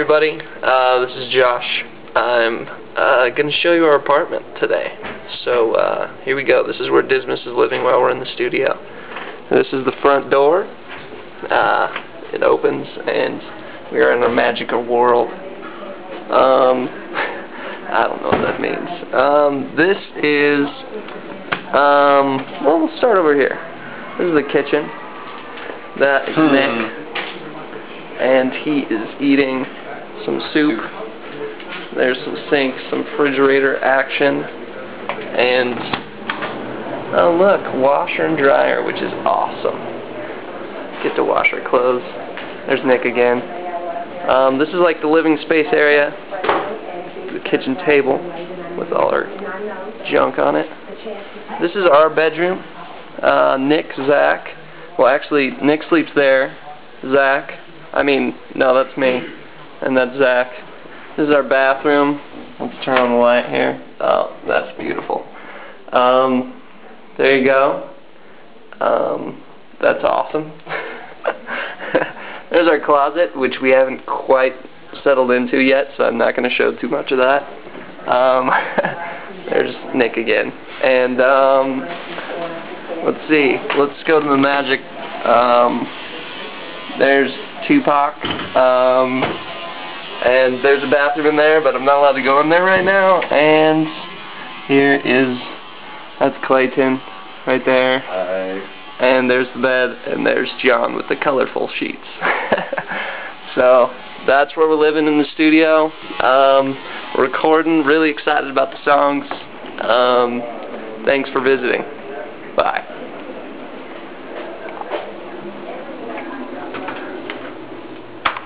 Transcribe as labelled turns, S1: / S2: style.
S1: everybody. Uh, this is Josh. I'm uh, going to show you our apartment today. So uh, here we go. This is where Dizmas is living while we're in the studio. This is the front door. Uh, it opens and we are in a magical world. Um, I don't know what that means. Um, this is, um, well, we'll start over here. This is the kitchen. That is
S2: Hmm.
S1: Nick and he is eating some soup. There's some sink, some refrigerator action, and oh look, washer and dryer, which is awesome. Get to wash our clothes. There's Nick again. Um, this is like the living space area, the kitchen table with all our junk on it. This is our bedroom. Uh, Nick, Zach. Well, actually, Nick sleeps there. Zach I mean, no, that's me. And that's Zach. This is our bathroom. Let's turn on the light here. Oh, that's beautiful. Um, there you go. Um, that's awesome. There's our closet, which we haven't quite settled into yet, so I'm not going to show too much of that. Um, there's Nick again. And, um, let's see. Let's go to the magic. Um, there's Tupac. Um, and there's a bathroom in there, but I'm not allowed to go in there right now. And here is, that's Clayton right there.
S2: Hi.
S1: And there's the bed, and there's John with the colorful sheets. so that's where we're living in the studio. Um, recording, really excited about the songs. Um, thanks for visiting. Bye.